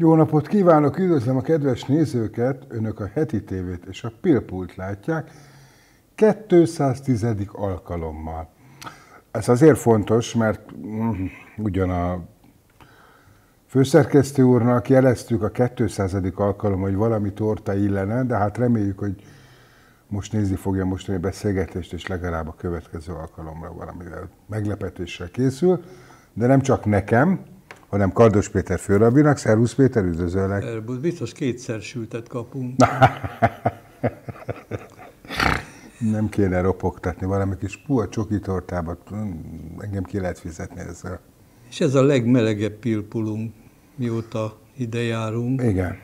Jó napot kívánok, üdvözlöm a kedves nézőket, önök a heti tévét és a Pilpult látják 210. alkalommal. Ez azért fontos, mert mm, ugyan a főszerkesztő úrnak jeleztük a 200. alkalom, hogy valami torta illene, de hát reméljük, hogy most nézni fogja mostani beszélgetést, és legalább a következő alkalomra valamivel meglepetéssel készül, de nem csak nekem, hanem Kardos Péter főrabinak. Szervusz Péter, üdvözöllek! Biztos kétszer sültet kapunk. nem kéne ropogtatni valami kis puha csoki tortába, engem ki lehet fizetni ezzel. És ez a legmelegebb pilpulunk, mióta ide járunk. Igen.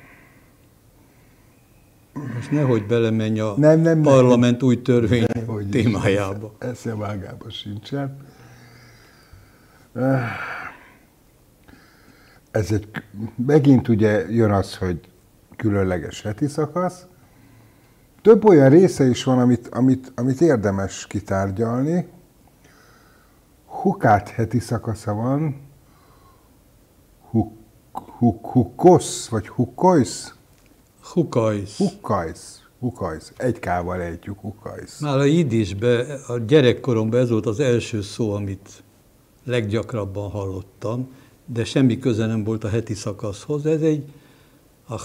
Most nehogy belemenj a nem, nem, parlament nem, új törvény nem, témájába. Esze vágába sincsen. Ez egy, megint ugye jön az, hogy különleges heti szakasz. Több olyan része is van, amit, amit, amit érdemes kitárgyalni. Hukát heti szakasza van, huk, huk, hukosz, vagy hukoisz? Hukajsz. Hukajsz. Hukajsz. Egy kával ejtjük, hukajsz. Már a idisbe, a gyerekkoromban ez volt az első szó, amit leggyakrabban hallottam, de semmi köze nem volt a heti szakaszhoz. Ez egy a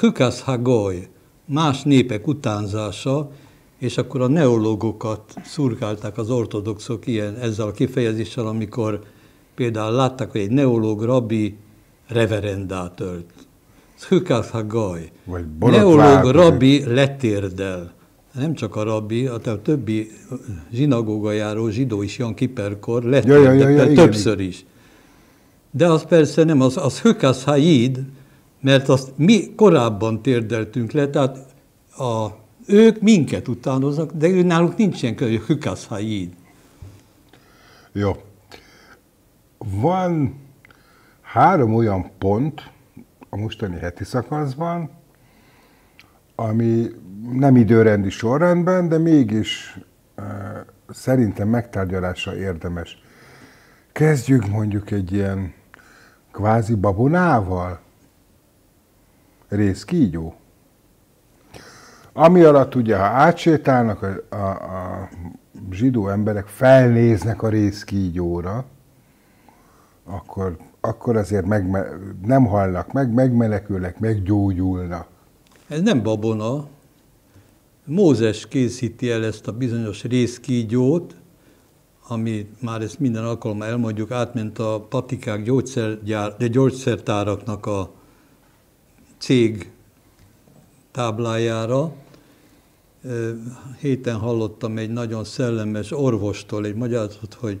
Hükasz Hagoy, más népek utánzása, és akkor a neológokat szurkálták az ortodoxok ilyen ezzel a kifejezéssel, amikor például látták, hogy egy neológ rabbi reverendát ölt. Hükasz Hagoy. Neológ rabbi letérdel. Nem csak a rabbi, a többi zsinagóga járó zsidó is Jan Kiperkor letérdel ja, ja, ja, többször igen. is. De az persze nem, az, az Hökasz Haid, mert azt mi korábban térdeltünk le, tehát a, ők minket utánoznak, de ő náluk nincsen hogy Hökasz Haid. Jó. Van három olyan pont a mostani heti szakaszban, ami nem időrendi sorrendben, de mégis szerintem megtárgyalásra érdemes. Kezdjük mondjuk egy ilyen kvázi babonával, részkígyó. Ami alatt ugye, ha átsétálnak a, a, a zsidó emberek, felnéznek a részkígyóra, akkor, akkor azért megme, nem halnak meg, megmenekülnek, meggyógyulnak. Ez nem babona. Mózes készíti el ezt a bizonyos részkígyót, ami már ezt minden alkalommal elmondjuk, átment a patikák gyógyszergyár, de gyógyszertáraknak a cég táblájára. Héten hallottam egy nagyon szellemes orvostól egy magyarázatot, hogy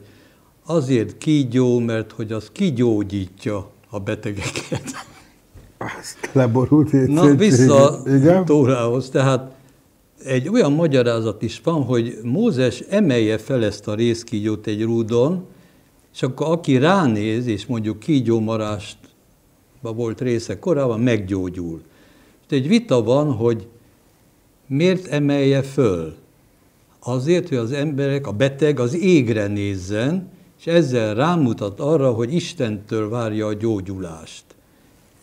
azért kígyó, mert hogy az kigyógyítja a betegeket. Azt leborult Na, vissza Igen? Tórához. Tehát egy olyan magyarázat is van, hogy Mózes emelje fel ezt a részkígyót egy rúdon, és akkor aki ránéz, és mondjuk kígyómarást volt része korábban, meggyógyul. És egy vita van, hogy miért emelje föl? Azért, hogy az emberek, a beteg az égre nézzen, és ezzel rámutat arra, hogy Istentől várja a gyógyulást.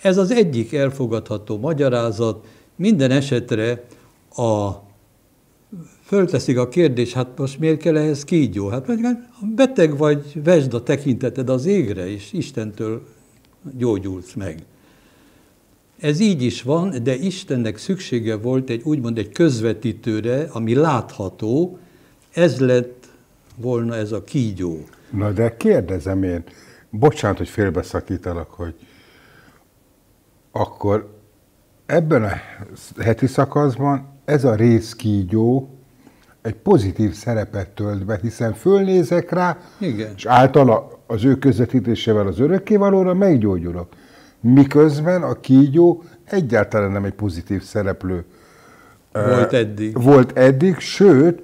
Ez az egyik elfogadható magyarázat, minden esetre a fölteszik a kérdés, hát most miért kell ehhez kígyó? Hát beteg vagy, vesd a tekinteted az égre, és Istentől gyógyulsz meg. Ez így is van, de Istennek szüksége volt egy úgymond egy közvetítőre, ami látható, ez lett volna ez a kígyó. Na de kérdezem én, bocsánat, hogy félbeszakítalak, hogy akkor ebben a heti szakaszban ez a részkígyó egy pozitív szerepet tölt be, hiszen fölnézek rá, Igen. és általa az ő közvetítésével az örökkévalóra meggyógyulok. Miközben a kígyó egyáltalán nem egy pozitív szereplő. Volt eddig. Volt eddig, sőt,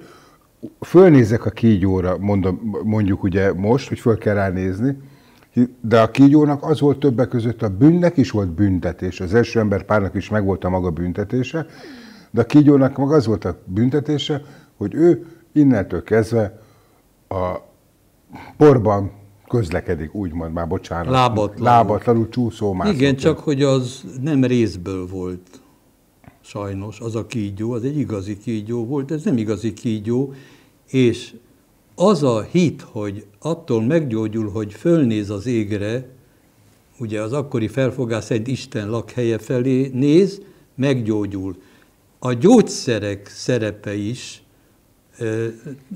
fölnézek a kígyóra, mondom, mondjuk ugye most, hogy föl kell ránézni, de a kígyónak az volt többek között, a bűnnek is volt büntetés. Az első ember párnak is megvolt a maga büntetése, de a kígyónak meg az volt a büntetése, hogy ő innentől kezdve a porban közlekedik, úgymond, már bocsánat. Lábatlanul. Lábatlanul csúszómászó. Igen, csak hogy az nem részből volt sajnos, az a kígyó, az egy igazi kígyó volt, ez nem igazi kígyó, és az a hit, hogy attól meggyógyul, hogy fölnéz az égre, ugye az akkori felfogás szerint Isten lakhelye felé néz, meggyógyul. A gyógyszerek szerepe is,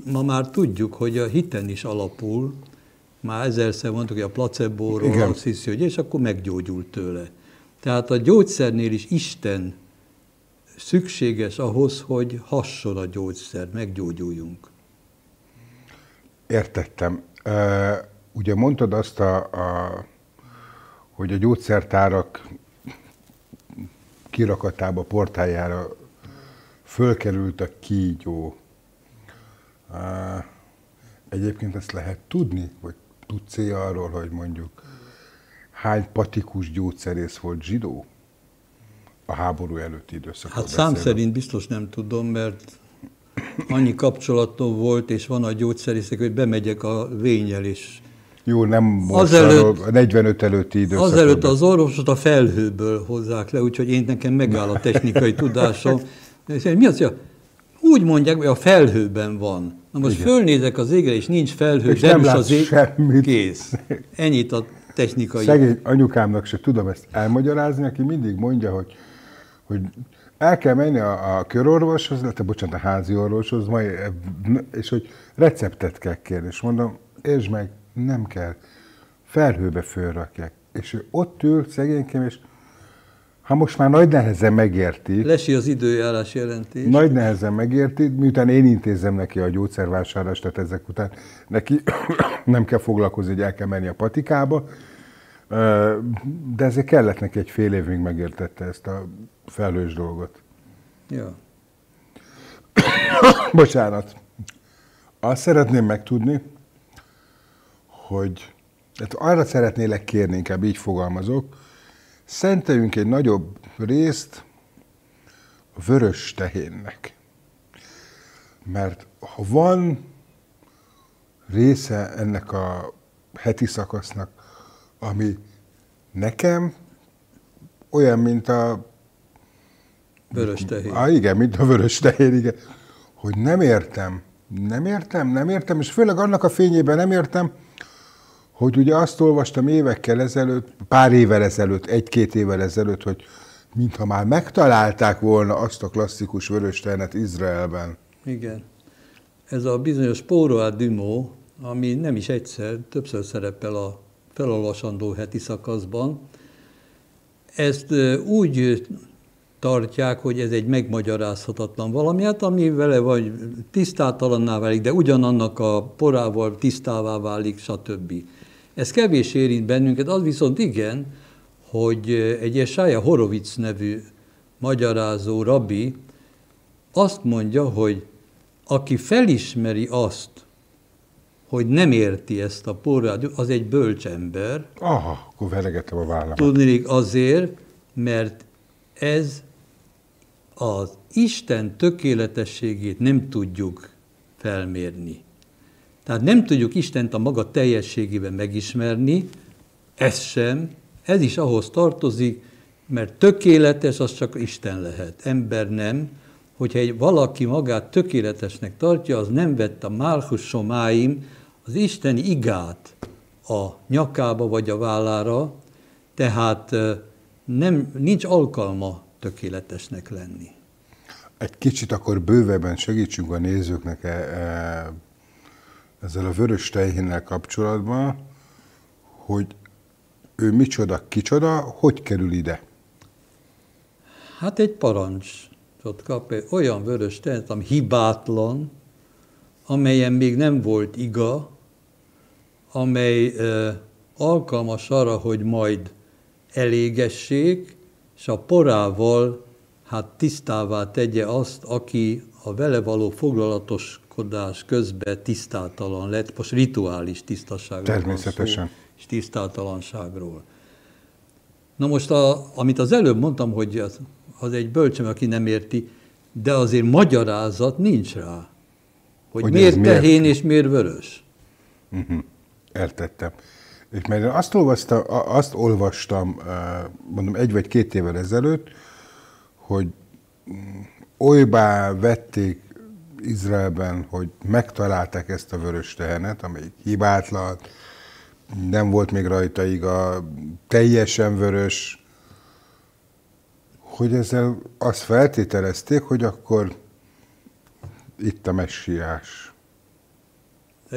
ma már tudjuk, hogy a hiten is alapul, már ezerszer mondtuk, hogy a placebóról azt hiszi, hogy és akkor meggyógyult tőle. Tehát a gyógyszernél is Isten szükséges ahhoz, hogy hasson a gyógyszer, meggyógyuljunk. Értettem. Ugye mondtad azt, a, a, hogy a gyógyszertárak kirakatába, portájára fölkerült a kígyó. Egyébként ezt lehet tudni, vagy tudsz -e arról, hogy mondjuk hány patikus gyógyszerész volt zsidó a háború előtti időszakban? Hát szám szerint biztos nem tudom, mert annyi kapcsolatom volt, és van a gyógyszerészek, hogy bemegyek a vényel, és jó, nem most azelőtt, a 45 előtti időszakban. Azelőtt az orvosot a felhőből hozzák le, úgyhogy én nekem megáll a technikai tudásom. Mi az, hogy úgy mondják, hogy a felhőben van. Na most Igen. fölnézek az égre, és nincs felhő, és nem az ég, semmit. kész. Ennyit a technikai. Szegény anyukámnak se tudom ezt elmagyarázni, aki mindig mondja, hogy, hogy el kell menni a, a körorvoshoz, illetve bocsánat, a házi orvoshoz, majd, és hogy receptet kell kérni. És mondom, és meg, nem kell. Felhőbe fölrakják. És ő ott ül szegénykém, és ha most már nagy nehezen megérti. Lesi az időjárás jelentés. Nagy nehezen megérti, miután én intézem neki a gyógyszervásárlást, tehát ezek után neki nem kell foglalkozni, hogy el kell menni a patikába, de ezért kellett neki egy fél évig megértette ezt a felhős dolgot. Ja. Bocsánat. Azt szeretném megtudni, hogy hát arra szeretnélek kérni, inkább így fogalmazok, szenteljünk egy nagyobb részt a vörös tehénnek. Mert ha van része ennek a heti szakasznak, ami nekem olyan, mint a... Vörös tehén. Ah, igen, mint a vörös tehén, igen. Hogy nem értem, nem értem, nem értem, és főleg annak a fényében nem értem, hogy ugye azt olvastam évekkel ezelőtt, pár évvel ezelőtt, egy-két évvel ezelőtt, hogy mintha már megtalálták volna azt a klasszikus vöröstenet Izraelben. Igen. Ez a bizonyos Póroa Dumó, ami nem is egyszer, többször szerepel a felolvasandó heti szakaszban, ezt úgy tartják, hogy ez egy megmagyarázhatatlan valami, hát ami vele vagy tisztátalanná válik, de ugyanannak a porával tisztává válik, stb. Ez kevés érint bennünket, az viszont igen, hogy egy Jesája Horovic nevű magyarázó rabbi azt mondja, hogy aki felismeri azt, hogy nem érti ezt a porrát, az egy bölcs ember. Aha, akkor veregetem a vállam. Tudnék azért, mert ez az Isten tökéletességét nem tudjuk felmérni. Tehát nem tudjuk Istent a maga teljességében megismerni, ez sem, ez is ahhoz tartozik, mert tökéletes az csak Isten lehet, ember nem. Hogyha egy valaki magát tökéletesnek tartja, az nem vett a Málchus Somáim, az isteni igát a nyakába vagy a vállára, tehát nem, nincs alkalma tökéletesnek lenni. Egy kicsit akkor bővebben segítsünk a nézőknek e, e, ezzel a vörös tejhénnel kapcsolatban, hogy ő micsoda, kicsoda, hogy kerül ide? Hát egy parancsot kap, egy olyan vörös tejet, ami hibátlan, amelyen még nem volt iga, amely uh, alkalmas arra, hogy majd elégessék, és a porával hát tisztává tegye azt, aki a vele való foglalatoskodás közben tisztátalan lett, most rituális tisztaságról Természetesen. Szó, és tisztátalanságról. Na most, a, amit az előbb mondtam, hogy az, az egy bölcsem, aki nem érti, de azért magyarázat nincs rá, hogy, hogy miért tehén miért? és miért vörös. Uh-huh. eltettem. És mert én azt olvastam, azt olvastam, mondom, egy vagy két évvel ezelőtt, hogy mm, olybá vették Izraelben, hogy megtalálták ezt a vörös tehenet, amelyik hibátlan, nem volt még rajta a teljesen vörös, hogy ezzel azt feltételezték, hogy akkor itt a messiás.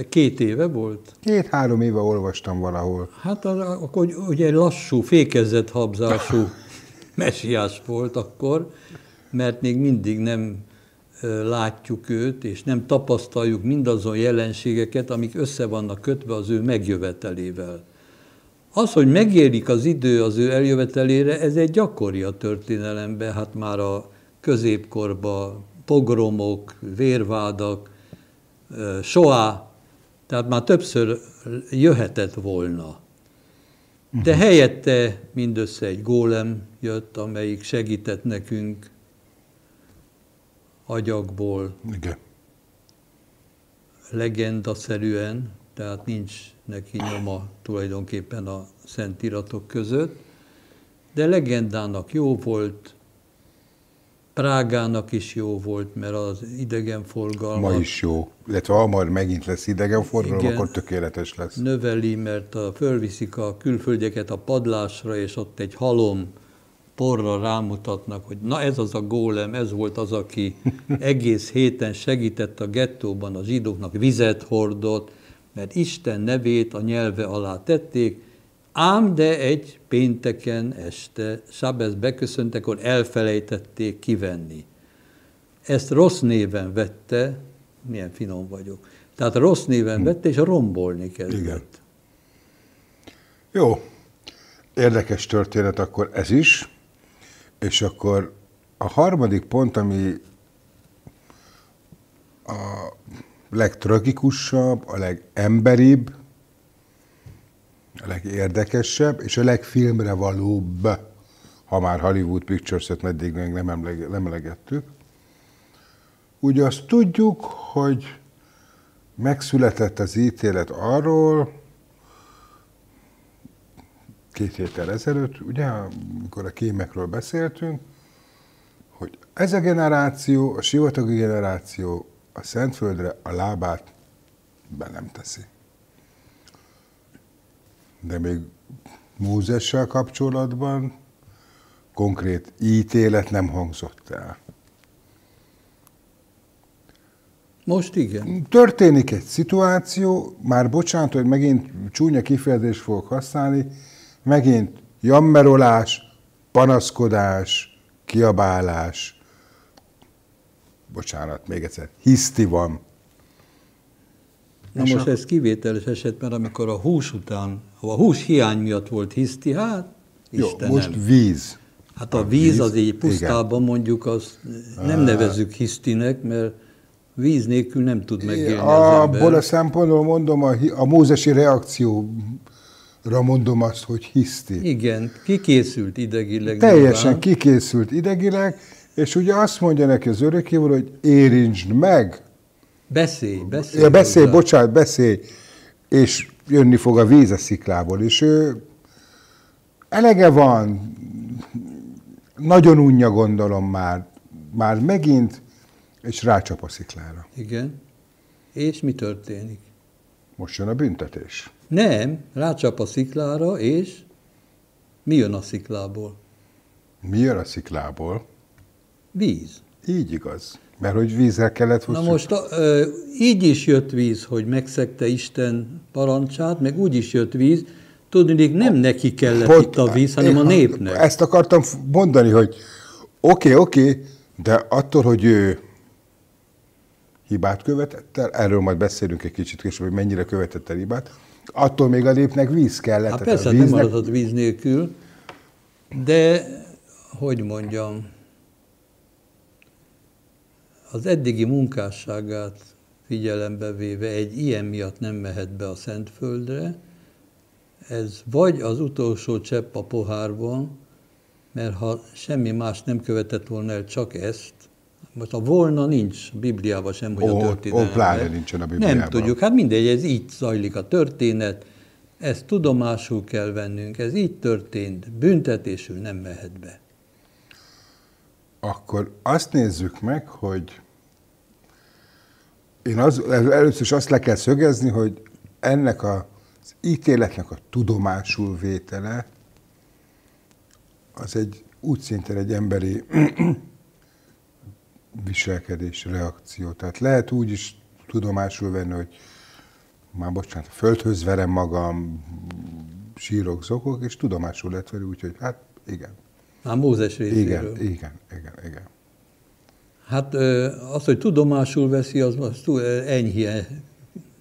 Két éve volt? Két-három éve olvastam valahol. Hát akkor ugye lassú, fékezett habzású messiás volt akkor, mert még mindig nem látjuk őt, és nem tapasztaljuk mindazon jelenségeket, amik össze vannak kötve az ő megjövetelével. Az, hogy megérik az idő az ő eljövetelére, ez egy gyakori a történelemben, hát már a középkorban pogromok, vérvádak, soá, tehát már többször jöhetett volna. De mhm. helyette mindössze egy gólem jött, amelyik segített nekünk agyakból. Igen. Legendaszerűen, tehát nincs neki nyoma tulajdonképpen a szentiratok között, de legendának jó volt, Prágának is jó volt, mert az idegenforgalom. Ma is jó, illetve ha majd megint lesz idegenforgalom, akkor tökéletes lesz. Növeli, mert a, fölviszik a külföldieket a padlásra, és ott egy halom porra rámutatnak, hogy na ez az a gólem, ez volt az, aki egész héten segített a gettóban a zsidóknak, vizet hordott, mert Isten nevét a nyelve alá tették, ám de egy pénteken este, Sábez beköszöntekor elfelejtették kivenni. Ezt rossz néven vette, milyen finom vagyok, tehát rossz néven hm. vette, és rombolni kezdett. Igen. Jó, érdekes történet akkor ez is. És akkor a harmadik pont, ami a legtragikusabb, a legemberibb, a legérdekesebb, és a legfilmre valóbb, ha már Hollywood Pictures-et meddig még nem, emleg, nem elegettük. Ugye azt tudjuk, hogy megszületett az ítélet arról, két héttel ezelőtt, ugye, amikor a kémekről beszéltünk, hogy ez a generáció, a sivatagi generáció a Szentföldre a lábát be nem teszi. De még Mózessel kapcsolatban konkrét ítélet nem hangzott el. Most igen. Történik egy szituáció, már bocsánat, hogy megint csúnya kifejezést fogok használni, megint jammerolás, panaszkodás, kiabálás, bocsánat, még egyszer, hiszti van. Na És most a... ez kivételes eset, mert amikor a hús után, a hús hiány miatt volt hiszti, hát Jó, Istenem. most víz. Hát a, a víz, víz az egy pusztában igen. mondjuk, azt nem nevezzük hisztinek, mert víz nélkül nem tud megélni az ember. Abból a szempontból mondom, a, a mózesi reakció mondom azt, hogy hiszti. Igen, kikészült idegileg. Teljesen nyilván. kikészült idegileg, és ugye azt mondja neki az örökkéval, hogy érintsd meg. Beszélj, beszélj. Ja, beszélj, hozzá. bocsánat, beszélj, és jönni fog a víz a sziklából, és ő elege van, nagyon unja gondolom már, már megint, és rácsap a sziklára. Igen. És mi történik? Most jön a büntetés. Nem, rácsap a sziklára, és mi jön a sziklából? Mi jön a sziklából? Víz. Így igaz. Mert hogy vízzel kellett hozzá. Na most a, ö, így is jött víz, hogy megszegte Isten parancsát, meg úgy is jött víz, tudni, nem neki kellett Pont, itt a víz, hanem a népnek. Ezt akartam mondani, hogy oké, okay, oké, okay, de attól, hogy ő hibát követett el, erről majd beszélünk egy kicsit később, hogy mennyire követett el hibát, attól még a népnek víz kellett. Hát persze, víznek... nem maradhat víz nélkül, de hogy mondjam, az eddigi munkásságát figyelembe véve egy ilyen miatt nem mehet be a Szentföldre, ez vagy az utolsó csepp a pohárban, mert ha semmi más nem követett volna el, csak ezt, most a volna nincs a Bibliában sem, hogy Ó, a történelem. ott pláne nincsen a Bibliában. Nem tudjuk, hát mindegy, ez így zajlik a történet, ezt tudomásul kell vennünk, ez így történt, büntetésül nem mehet be. Akkor azt nézzük meg, hogy én az, először is azt le kell szögezni, hogy ennek a, az ítéletnek a tudomásul vétele az egy úgy szintén egy emberi viselkedés, reakció. Tehát lehet úgy is tudomásul venni, hogy már bocsánat, földhöz verem magam, sírok, zokok, és tudomásul lehet venni, úgyhogy hát igen. Már Mózes részéről. Igen, igen, igen, igen. Hát az, hogy tudomásul veszi, az, az túl enyhie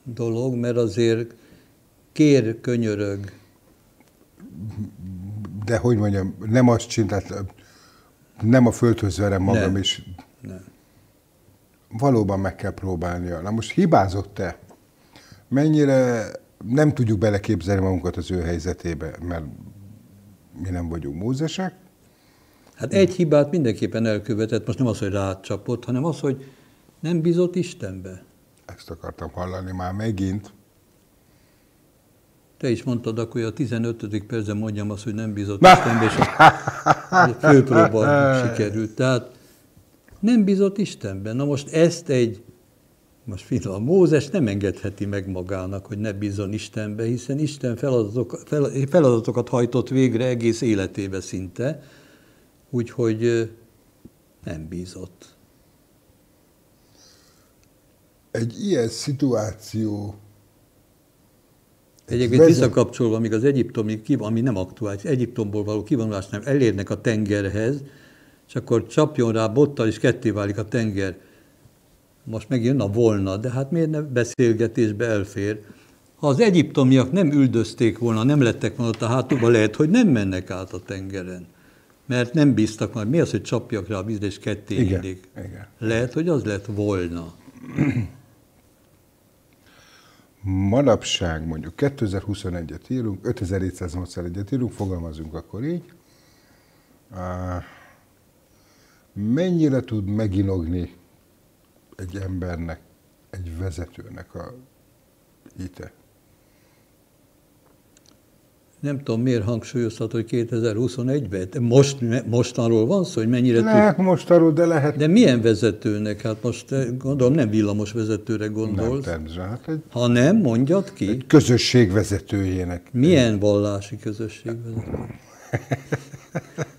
dolog, mert azért kér, könyörög. De hogy mondjam, nem azt csináltam, nem a földhöz verem magam, Nem. és. Valóban meg kell próbálnia. Na most hibázott-e? Mennyire nem tudjuk beleképzelni magunkat az ő helyzetébe, mert mi nem vagyunk mózesek, Hát egy hibát mindenképpen elkövetett, most nem az, hogy rácsapott, hanem az, hogy nem bízott Istenbe. ezt akartam hallani már megint. Te is mondtad akkor, hogy a 15. percben mondjam azt, hogy nem bízott Na. Istenbe, és a főpróba sikerült. Tehát nem bízott Istenben. Na most ezt egy, most finom, Mózes nem engedheti meg magának, hogy ne bízzon Istenbe, hiszen Isten feladatok, fel, feladatokat hajtott végre egész életébe szinte, úgyhogy nem bízott. Egy ilyen szituáció, Egyébként vezet- visszakapcsolva, amíg az egyiptomi, ami nem aktuális, Egyiptomból való kivonulásnál elérnek a tengerhez, és akkor csapjon rá bottal, és ketté válik a tenger. Most megjön a volna, de hát miért ne beszélgetésbe elfér? Ha az egyiptomiak nem üldözték volna, nem lettek volna ott a hátukba, lehet, hogy nem mennek át a tengeren. Mert nem bíztak majd. Mi az, hogy csapjak rá a vízre, és ketté Igen, nyílik? igen. Lehet, hogy az lett volna. manapság mondjuk 2021-et írunk, 5781-et írunk, fogalmazunk akkor így. Mennyire tud meginogni egy embernek, egy vezetőnek a hite? Nem tudom, miért hangsúlyozhat, hogy 2021-ben. De Most, mostanról van szó, hogy mennyire tud. Lehet most arról, de lehet De milyen vezetőnek? Hát most eh, gondolom nem villamos vezetőre nem gondolsz. természetesen. Hát egy, Ha nem, mondjad ki. egy közösség vezetőjének. Milyen vallási közösség vezető?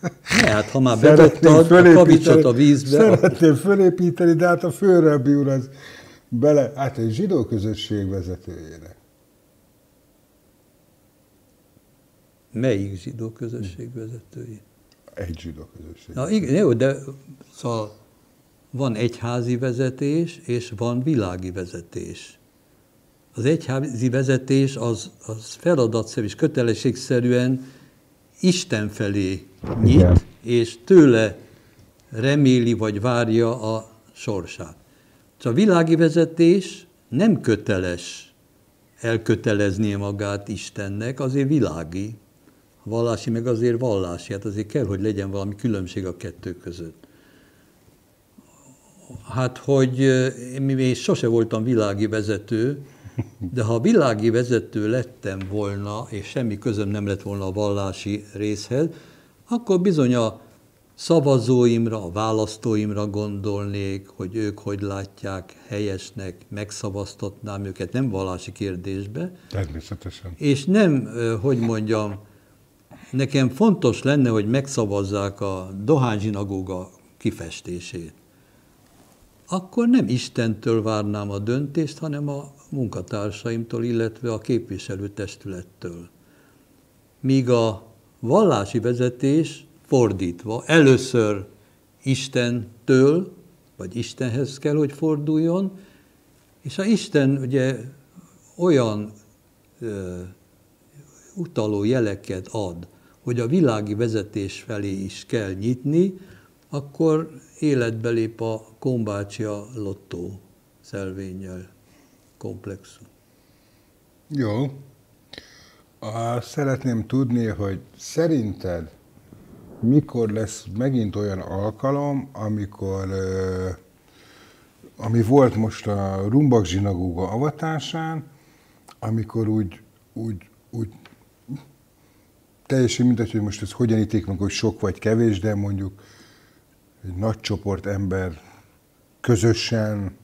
Ne, hát ha már bedobtad a kavicsot a vízbe, Szeretném fölépíteni, de hát a főrabbi úr az bele, hát egy zsidó közösség vezetőjének. melyik zsidó közösség vezetője? Egy zsidó közösség. Na igen, jó, de szóval van egyházi vezetés, és van világi vezetés. Az egyházi vezetés az, az feladatszerű és kötelességszerűen Isten felé nyit, Igen. és tőle reméli vagy várja a sorsát. Csak a világi vezetés nem köteles elköteleznie magát Istennek, azért világi, vallási meg azért vallási, hát azért kell, hogy legyen valami különbség a kettő között. Hát, hogy én én sose voltam világi vezető, de ha világi vezető lettem volna, és semmi közöm nem lett volna a vallási részhez, akkor bizony a szavazóimra, a választóimra gondolnék, hogy ők hogy látják helyesnek, megszavaztatnám őket, nem vallási kérdésbe, Természetesen. és nem, hogy mondjam, nekem fontos lenne, hogy megszavazzák a Dohány zsinagóga kifestését. Akkor nem Istentől várnám a döntést, hanem a munkatársaimtól, illetve a képviselőtestülettől. Míg a vallási vezetés fordítva, először Istentől, vagy Istenhez kell, hogy forduljon, és a Isten ugye olyan ö, utaló jeleket ad, hogy a világi vezetés felé is kell nyitni, akkor életbe lép a kombácsia lottó szelvénnyel komplexum. Jó. Azt szeretném tudni, hogy szerinted mikor lesz megint olyan alkalom, amikor, ami volt most a Rumbak zsinagóga avatásán, amikor úgy, úgy, úgy teljesen mindegy, hogy most ez hogyan íték meg, hogy sok vagy kevés, de mondjuk egy nagy csoport ember közösen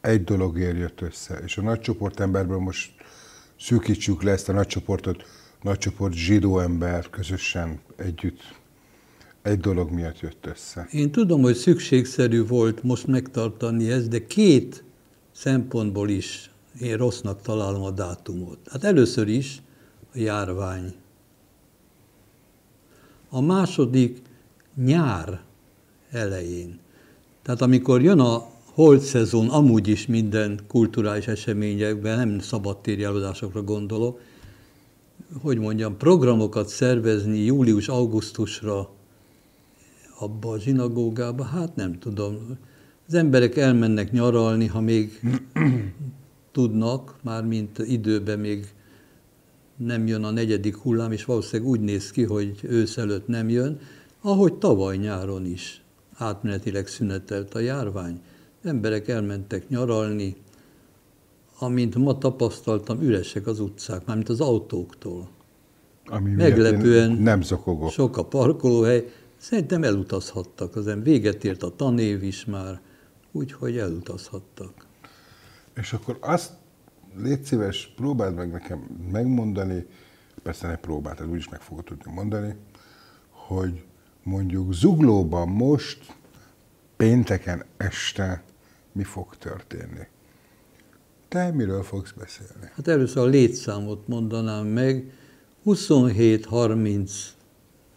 egy dologért jött össze. És a nagy csoport emberből most szűkítsük le ezt a nagy csoportot, nagy csoport zsidó ember közösen együtt egy dolog miatt jött össze. Én tudom, hogy szükségszerű volt most megtartani ezt, de két szempontból is én rossznak találom a dátumot. Hát először is a járvány. A második nyár elején. Tehát amikor jön a holt szezon, amúgy is minden kulturális eseményekben, nem szabadtéri előadásokra gondolok, hogy mondjam, programokat szervezni július-augusztusra abba a zsinagógába, hát nem tudom. Az emberek elmennek nyaralni, ha még tudnak, már mint időben még nem jön a negyedik hullám, és valószínűleg úgy néz ki, hogy ősz előtt nem jön, ahogy tavaly nyáron is átmenetileg szünetelt a járvány. Emberek elmentek nyaralni, amint ma tapasztaltam, üresek az utcák, mármint az autóktól. Ami Meglepően nem zokogok. sok a parkolóhely. Szerintem elutazhattak az ember. Véget ért a tanév is már, úgyhogy elutazhattak. És akkor azt légy szíves, próbáld meg nekem megmondani, persze ne próbáld, úgyis meg fogod tudni mondani, hogy mondjuk Zuglóban most pénteken este mi fog történni. Te miről fogsz beszélni? Hát először a létszámot mondanám meg. 27-30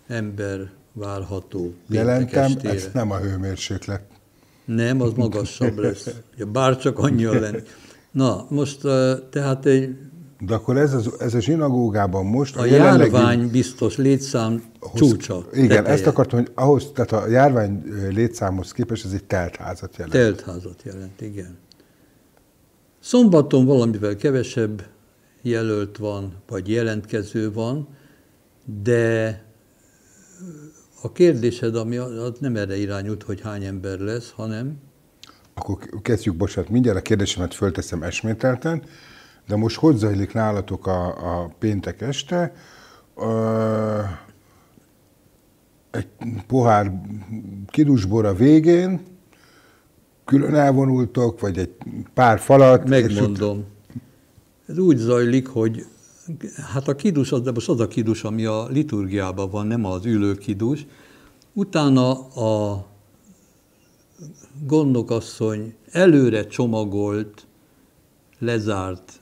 ember várható Jelentem, ez nem a hőmérséklet. Nem, az magasabb lesz. Bár csak annyi lenne. Na, most tehát egy de akkor ez, az, ez a zsinagógában most... A, a járvány biztos létszám ahhoz, csúcsa. Igen, teteje. ezt akartam, hogy ahhoz, tehát a járvány létszámhoz képest ez egy teltházat jelent. Teltházat jelent, igen. Szombaton valamivel kevesebb jelölt van, vagy jelentkező van, de a kérdésed, ami az nem erre irányult, hogy hány ember lesz, hanem... Akkor kezdjük, bocsánat, mindjárt a kérdésemet fölteszem esmételten. De most hogy zajlik nálatok a, a péntek este? Ö, egy pohár kidusbor a végén, külön elvonultok, vagy egy pár falat? Megmondom. Ez úgy zajlik, hogy hát a kidus, az, de most az a kidus, ami a liturgiában van, nem az ülő kidus. Utána a gondokasszony előre csomagolt, lezárt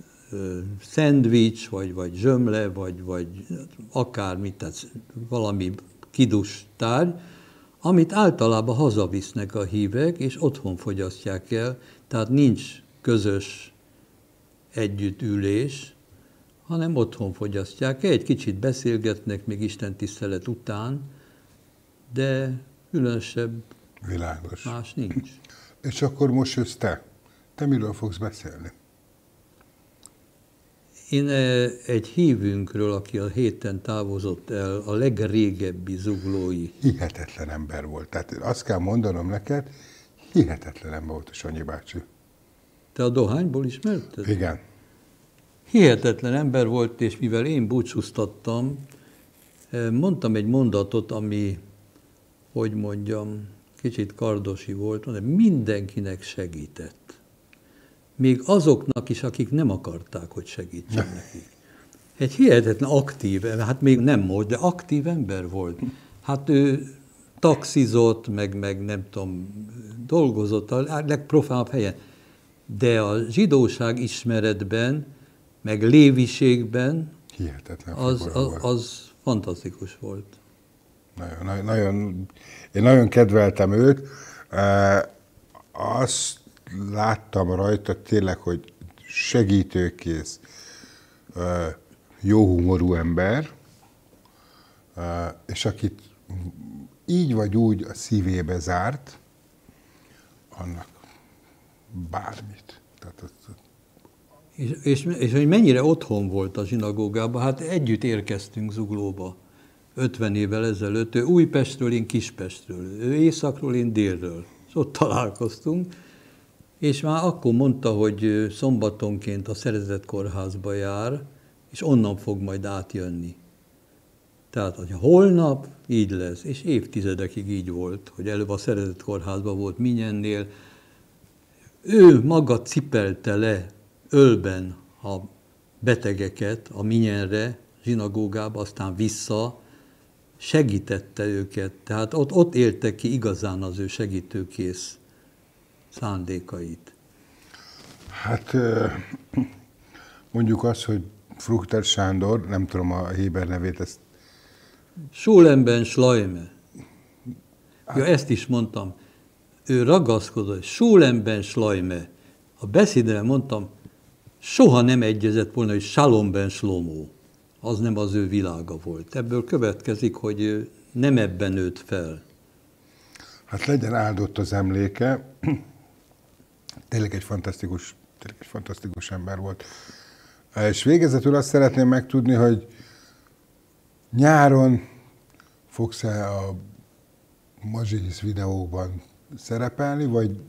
szendvics, vagy, vagy zsömle, vagy, vagy akármit, tehát valami kidus tárgy, amit általában hazavisznek a hívek, és otthon fogyasztják el, tehát nincs közös együttülés, hanem otthon fogyasztják Egy kicsit beszélgetnek még Isten tisztelet után, de különösebb Világos. más nincs. És akkor most jössz te. Te miről fogsz beszélni? Én egy hívünkről, aki a héten távozott el, a legrégebbi zuglói. Hihetetlen ember volt. Tehát azt kell mondanom neked, hihetetlen ember volt a Sanyi bácsi. Te a dohányból ismerted? Igen. Hihetetlen ember volt, és mivel én búcsúztattam, mondtam egy mondatot, ami, hogy mondjam, kicsit kardosi volt, de mindenkinek segített még azoknak is, akik nem akarták, hogy segítsen nekik. Egy hihetetlen aktív, hát még nem most, de aktív ember volt. Hát ő taxizott, meg, meg nem tudom, dolgozott a legprofánabb helyen. De a zsidóság ismeretben, meg léviségben Hihetetlen az, az, az fantasztikus volt. Nagyon, nagyon, én nagyon kedveltem őt. Azt láttam rajta tényleg, hogy segítőkész, jó humorú ember, és akit így vagy úgy a szívébe zárt, annak bármit. Tehát az, és, és, és hogy mennyire otthon volt a zsinagógában, hát együtt érkeztünk Zuglóba. 50 évvel ezelőtt. Ő Újpestről, én Kispestről, ő Északról, én Délről. És ott találkoztunk, és már akkor mondta, hogy szombatonként a szerezett kórházba jár, és onnan fog majd átjönni. Tehát, hogy holnap így lesz, és évtizedekig így volt, hogy előbb a szerezett kórházban volt Minyennél, ő maga cipelte le ölben a betegeket a Minyenre, zsinagógába, aztán vissza, segítette őket. Tehát ott, ott éltek ki igazán az ő segítőkész szándékait. Hát mondjuk azt, hogy Fruchter Sándor, nem tudom a Héber nevét, ezt... Schulemben Schleime. Ja, ezt is mondtam. Ő ragaszkodott, Schulemben Schleime. A beszédre mondtam, soha nem egyezett volna, hogy Salomben Slomo. Az nem az ő világa volt. Ebből következik, hogy nem ebben nőtt fel. Hát legyen áldott az emléke. Tényleg egy fantasztikus, tényleg egy fantasztikus ember volt. És végezetül azt szeretném megtudni, hogy nyáron fogsz-e a Mazsihisz videóban szerepelni, vagy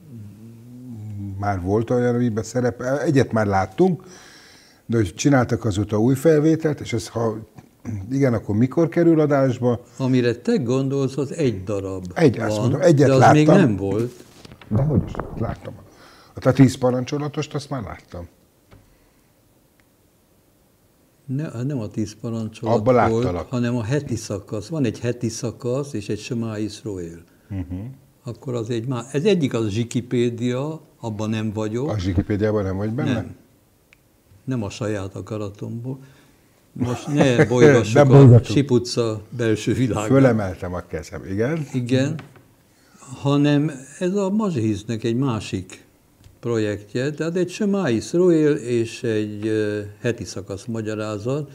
már volt olyan, amiben szerepel, egyet már láttunk, de hogy csináltak azóta új felvételt, és ez ha igen, akkor mikor kerül adásba? Amire te gondolsz, az egy darab Egy, van, azt mondom, egyet de az láttam. még nem volt. De hogy is, láttam. A tíz parancsolatost azt már láttam. Ne, nem a tíz parancsolat Abba volt, láttalak. hanem a heti szakasz. Van egy heti szakasz és egy Shema Israel. Uh-huh. Akkor az egy már, ez egyik az Zsikipédia, abban nem vagyok. A Wikipédiában nem vagy benne? Nem. Nem a saját akaratomból. Most ne bolygassuk a. Siputca belső világban. Fölemeltem a kezem, igen. Igen, hanem ez a Mazsihiznek egy másik projektje, tehát egy Shema Israel és egy heti szakasz magyarázat.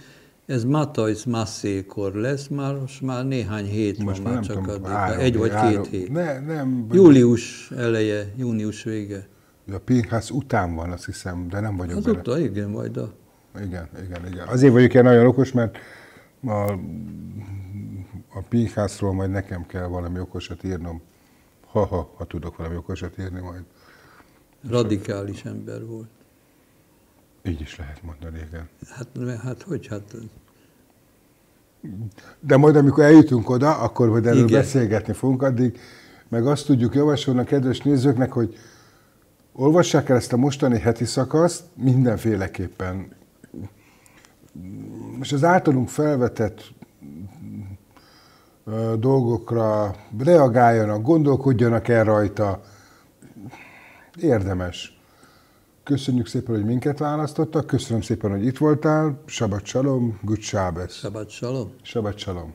Ez Matajc Masszékor lesz, már most már néhány hét Most van már csak tudom, addig, három, egy vagy három- két hét. Ne, nem. Július eleje, június vége. A Pinház után van, azt hiszem, de nem vagyok Az után, igen, majd a... Igen, igen, igen. Azért vagyok ilyen nagyon okos, mert a, a Pinhászról majd nekem kell valami okosat írnom. Ha, ha, ha tudok valami okosat írni majd. Radikális ember volt. Így is lehet mondani, igen. Hát, hát hogy? Hát, De majd, amikor eljutunk oda, akkor majd erről Igen. beszélgetni fogunk, addig meg azt tudjuk javasolni a kedves nézőknek, hogy olvassák el ezt a mostani heti szakaszt mindenféleképpen. És az általunk felvetett dolgokra reagáljanak, gondolkodjanak el rajta érdemes. Köszönjük szépen, hogy minket választottak, köszönöm szépen, hogy itt voltál. Sabat shalom, good Shabbos. Sabat shalom. Sabat shalom.